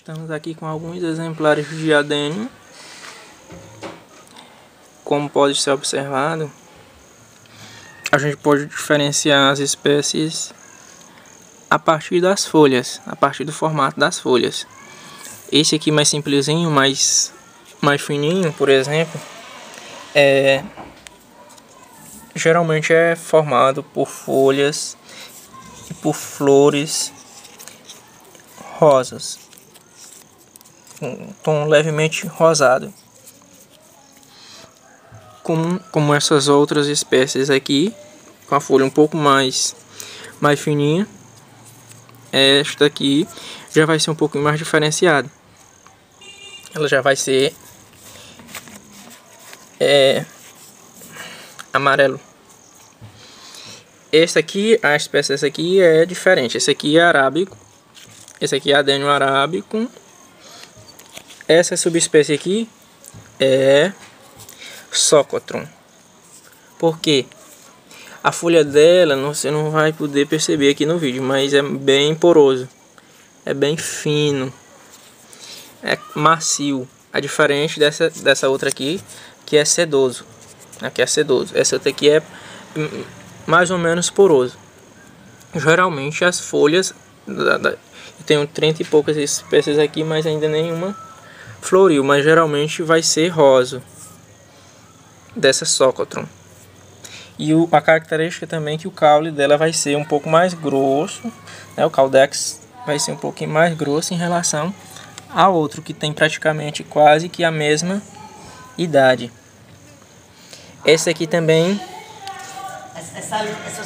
Estamos aqui com alguns exemplares de adênio. Como pode ser observado, a gente pode diferenciar as espécies a partir das folhas, a partir do formato das folhas. Esse aqui mais simplesinho, mais, mais fininho, por exemplo, é, geralmente é formado por folhas e por flores rosas, um tom levemente rosado, como, como essas outras espécies aqui, com a folha um pouco mais, mais fininha. Esta aqui já vai ser um pouco mais diferenciada. Ela já vai ser é, amarelo. Esse aqui, a espécie dessa aqui é diferente. Esse aqui é arábico esse aqui é Adênio arábico. Essa subespécie aqui é Socotron. Por quê? A folha dela você não vai poder perceber aqui no vídeo, mas é bem poroso. É bem fino. É macio. É diferente dessa, dessa outra aqui, que é sedoso. Aqui é sedoso. Essa outra aqui é mais ou menos poroso. Geralmente as folhas da, da, eu tenho 30 e poucas espécies aqui, mas ainda nenhuma floriu. Mas geralmente vai ser rosa dessa Socotron. E o, a característica também é que o caule dela vai ser um pouco mais grosso. Né? O caudex vai ser um pouquinho mais grosso em relação ao outro que tem praticamente quase que a mesma idade. Esse aqui também. Essa, essa, essa